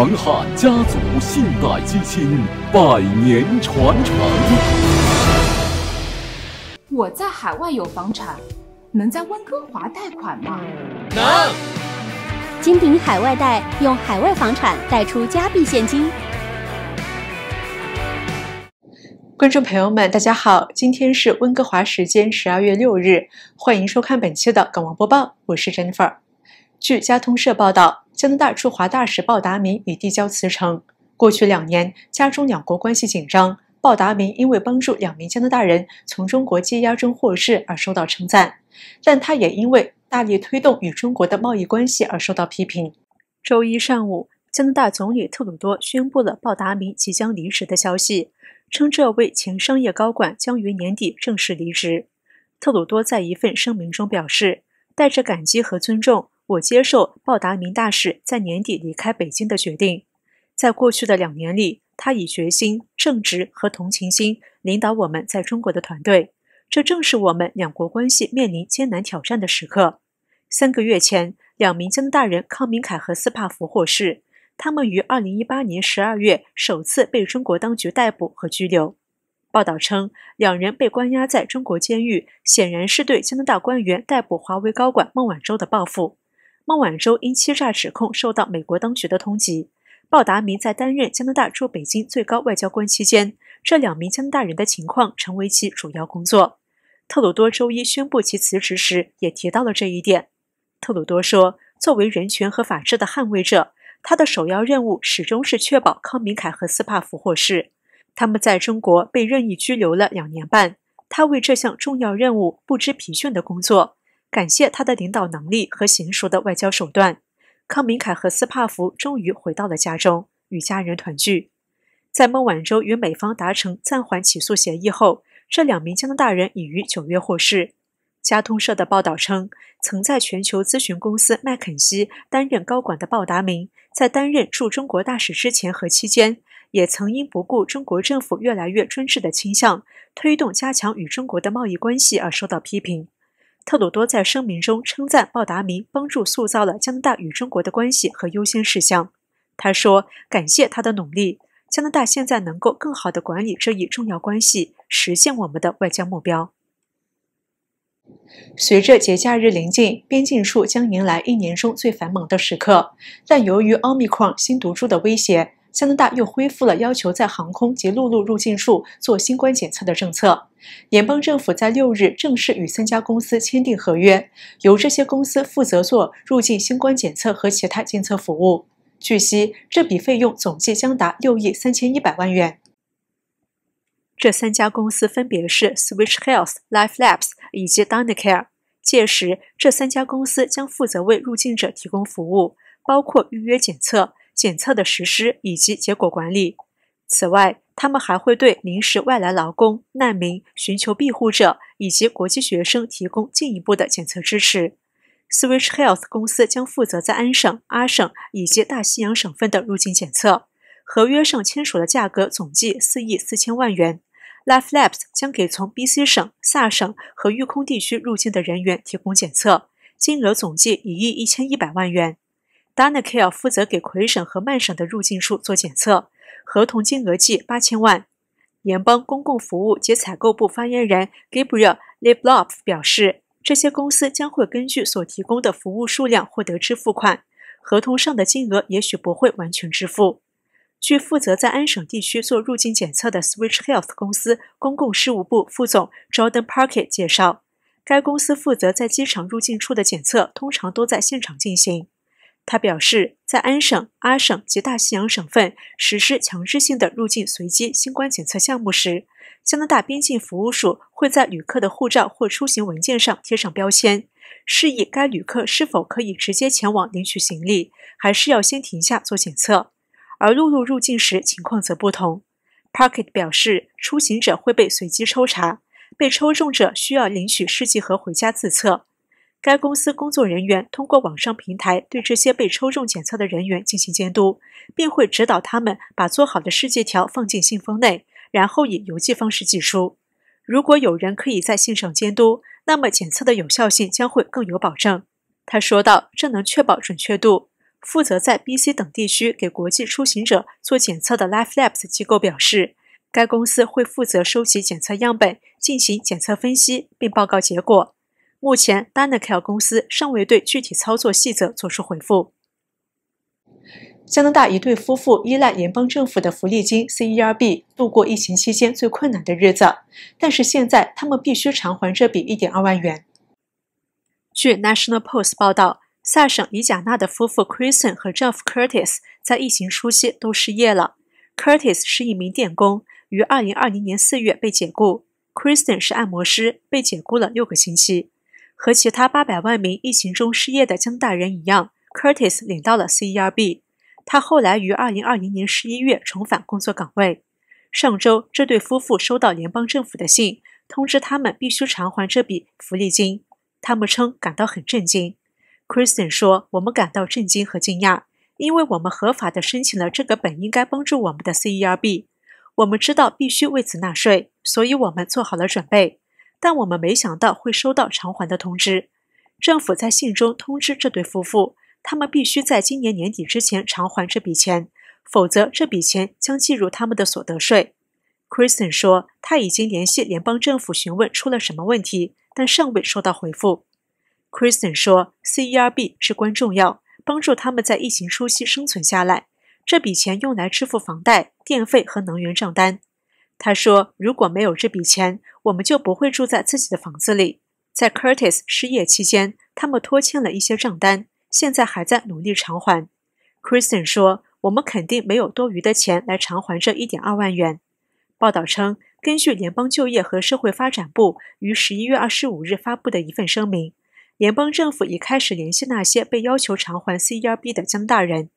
长汉家族信贷基金百年传承。我在海外有房产，能在温哥华贷款吗？能。金鼎海外贷用海外房产贷出加币现金。观众朋友们，大家好，今天是温哥华时间十二月六日，欢迎收看本期的港网播报，我是 Jennifer。据加通社报道，加拿大驻华大使鲍达明已递交辞呈。过去两年，加中两国关系紧张，鲍达明因为帮助两名加拿大人从中国羁押中获释而受到称赞，但他也因为大力推动与中国的贸易关系而受到批评。周一上午，加拿大总理特鲁多宣布了鲍达明即将离职的消息。称这位前商业高管将于年底正式离职。特鲁多在一份声明中表示：“带着感激和尊重，我接受鲍达明大使在年底离开北京的决定。在过去的两年里，他以决心、正直和同情心领导我们在中国的团队。这正是我们两国关系面临艰难挑战的时刻。”三个月前，两名加拿大人康明凯和斯帕福获释。他们于二零一八年十二月首次被中国当局逮捕和拘留。报道称，两人被关押在中国监狱，显然是对加拿大官员逮捕华为高管孟晚舟的报复。孟晚舟因欺诈指控受到美国当局的通缉。鲍达明在担任加拿大驻北京最高外交官期间，这两名加拿大人的情况成为其主要工作。特鲁多周一宣布其辞职时也提到了这一点。特鲁多说：“作为人权和法治的捍卫者。”他的首要任务始终是确保康明凯和斯帕福获释。他们在中国被任意拘留了两年半。他为这项重要任务不知疲倦的工作，感谢他的领导能力和娴熟的外交手段。康明凯和斯帕福终于回到了家中，与家人团聚。在孟晚舟与美方达成暂缓起诉协议后，这两名加拿大人已于九月获释。加通社的报道称，曾在全球咨询公司麦肯锡担任高管的鲍达明。在担任驻中国大使之前和期间，也曾因不顾中国政府越来越专制的倾向，推动加强与中国的贸易关系而受到批评。特鲁多在声明中称赞鲍达明帮助塑造了加拿大与中国的关系和优先事项。他说：“感谢他的努力，加拿大现在能够更好地管理这一重要关系，实现我们的外交目标。”随着节假日临近，边境处将迎来一年中最繁忙的时刻。但由于奥密克戎新毒株的威胁，加拿大又恢复了要求在航空及陆路入境处做新冠检测的政策。联邦政府在六日正式与三家公司签订合约，由这些公司负责做入境新冠检测和其他监测服务。据悉，这笔费用总计将达六亿三千一百万元。这三家公司分别是 Switch Health、Life Labs 以及 Dynacare。届时，这三家公司将负责为入境者提供服务，包括预约检测、检测的实施以及结果管理。此外，他们还会对临时外来劳工、难民、寻求庇护者以及国际学生提供进一步的检测支持。Switch Health 公司将负责在安省、阿省以及大西洋省份的入境检测。合约上签署的价格总计四亿四千万元。Life Labs 将给从 BC 省、萨省和育空地区入境的人员提供检测，金额总计一亿一千一百万元。DanaCare 负责给魁省和曼省的入境处做检测，合同金额计八千万。联邦公共服务及采购部发言人 Gabriel Lebloff 表示，这些公司将会根据所提供的服务数量获得支付款，合同上的金额也许不会完全支付。据负责在安省地区做入境检测的 Switch Health 公司公共事务部副总 Jordan Parkett 介绍，该公司负责在机场入境处的检测通常都在现场进行。他表示，在安省、阿省及大西洋省份实施强制性的入境随机新冠检测项目时，加拿大边境服务署会在旅客的护照或出行文件上贴上标签，示意该旅客是否可以直接前往领取行李，还是要先停下做检测。而陆路入境时情况则不同。Parkett 表示，出行者会被随机抽查，被抽中者需要领取试剂盒回家自测。该公司工作人员通过网上平台对这些被抽中检测的人员进行监督，并会指导他们把做好的试剂条放进信封内，然后以邮寄方式寄出。如果有人可以在线上监督，那么检测的有效性将会更有保证。他说道：“这能确保准确度。”负责在 BC 等地区给国际出行者做检测的 Life Labs 机构表示，该公司会负责收集检测样本，进行检测分析，并报告结果。目前 d a n a c a l 公司尚未对具体操作细则作出回复。加拿大一对夫妇依赖联邦政府的福利金 CERB 度过疫情期间最困难的日子，但是现在他们必须偿还这笔1.2万元。据 National Post 报道，萨省伊贾纳的夫妇 Kristen 和 Jeff Curtis 在疫情初期都失业了。Curtis 是一名电工，于2020年4月被解雇；Kristen 是按摩师，被解雇了六个星期。和其他800万名疫情中失业的江大人一样，Curtis 领到了 CERB。他后来于2020年11月重返工作岗位。上周，这对夫妇收到联邦政府的信，通知他们必须偿还这笔福利金。他们称感到很震惊。Kristen 说：“我们感到震惊和惊讶，因为我们合法的申请了这个本应该帮助我们的 CERB。我们知道必须为此纳税，所以我们做好了准备。”但我们没想到会收到偿还的通知。政府在信中通知这对夫妇，他们必须在今年年底之前偿还这笔钱，否则这笔钱将计入他们的所得税。Kristen 说，他已经联系联邦政府询问出了什么问题，但尚未收到回复。Kristen 说，CERB 至关重要，帮助他们在疫情初期生存下来。这笔钱用来支付房贷、电费和能源账单。他说：“如果没有这笔钱，我们就不会住在自己的房子里。”在 Curtis 失业期间，他们拖欠了一些账单，现在还在努力偿还。Kristen 说：“我们肯定没有多余的钱来偿还这一点二万元。”报道称，根据联邦就业和社会发展部于十一月二十五日发布的一份声明，联邦政府已开始联系那些被要求偿还 CERB 的加拿大人。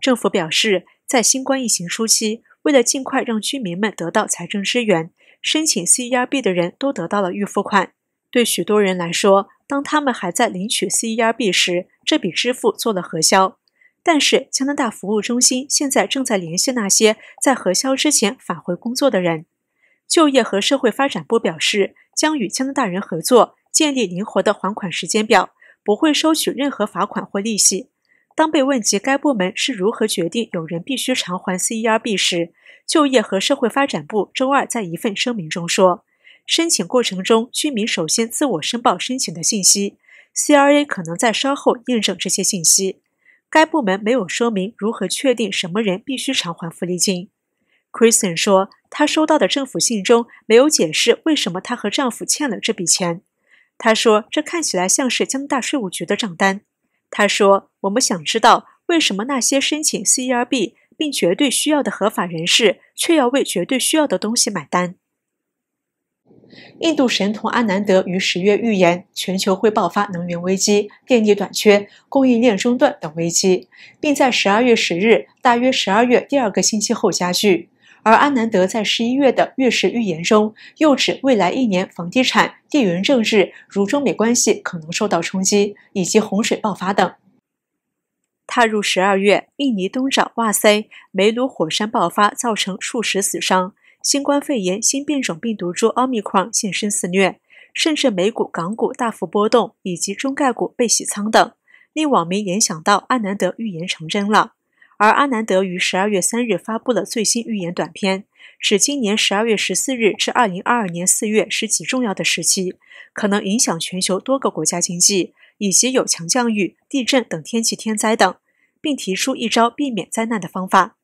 政府表示，在新冠疫情初期。为了尽快让居民们得到财政支援，申请 CERB 的人都得到了预付款。对许多人来说，当他们还在领取 CERB 时，这笔支付做了核销。但是，加拿大服务中心现在正在联系那些在核销之前返回工作的人。就业和社会发展部表示，将与加拿大人合作，建立灵活的还款时间表，不会收取任何罚款或利息。当被问及该部门是如何决定有人必须偿还 CERB 时，就业和社会发展部周二在一份声明中说：“申请过程中，居民首先自我申报申请的信息，CRA 可能在稍后验证这些信息。该部门没有说明如何确定什么人必须偿还福利金。” Kristen 说：“她收到的政府信中没有解释为什么她和丈夫欠了这笔钱。”她说：“这看起来像是加拿大税务局的账单。”他说：“我们想知道为什么那些申请 CERB 并绝对需要的合法人士，却要为绝对需要的东西买单。”印度神童阿南德于十月预言，全球会爆发能源危机、电力短缺、供应链中断等危机，并在十二月十日，大约十二月第二个星期后加剧。而安南德在十一月的月食预言中，又指未来一年房地产、地缘政治如中美关系可能受到冲击，以及洪水爆发等。踏入十二月，印尼东爪哇塞梅鲁火山爆发，造成数十死伤；新冠肺炎新变种病毒株奥密克戎现身肆虐，甚至美股、港股大幅波动，以及中概股被洗仓等，令网民联想到安南德预言成真了。而阿南德于十二月三日发布了最新预言短片，指今年十二月十四日至二零二二年四月是极重要的时期，可能影响全球多个国家经济，以及有强降雨、地震等天气天灾等，并提出一招避免灾难的方法。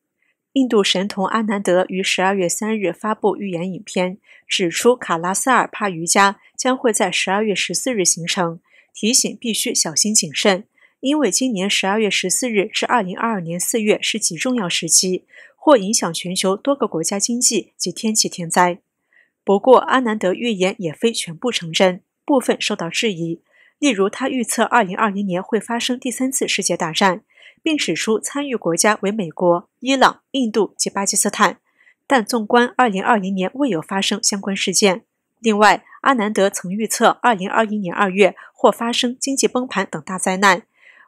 印度神童阿南德于十二月三日发布预言影片，指出卡拉萨尔帕瑜伽将会在十二月十四日形成，提醒必须小心谨慎。因为今年十二月十四日至二零二二年四月是极重要时期，或影响全球多个国家经济及天气天灾。不过，阿南德预言也非全部成真，部分受到质疑。例如，他预测二零二零年会发生第三次世界大战，并指出参与国家为美国、伊朗、印度及巴基斯坦。但纵观二零二零年，未有发生相关事件。另外，阿南德曾预测二零二一年二月或发生经济崩盘等大灾难。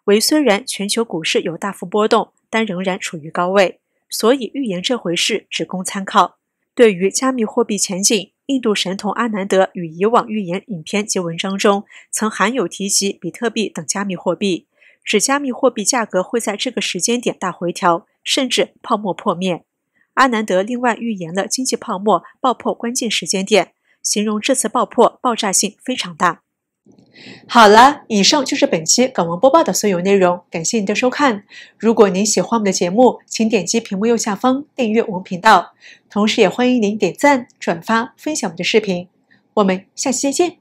为虽然全球股市有大幅波动，但仍然处于高位，所以预言这回事只供参考。对于加密货币前景，印度神童阿南德与以往预言影片及文章中曾含有提及比特币等加密货币，指加密货币价格会在这个时间点大回调，甚至泡沫破灭。阿南德另外预言了经济泡沫爆破关键时间点，形容这次爆破爆炸性非常大。好了，以上就是本期港闻播报的所有内容，感谢您的收看。如果您喜欢我们的节目，请点击屏幕右下方订阅我们频道，同时也欢迎您点赞、转发、分享我们的视频。我们下期再见。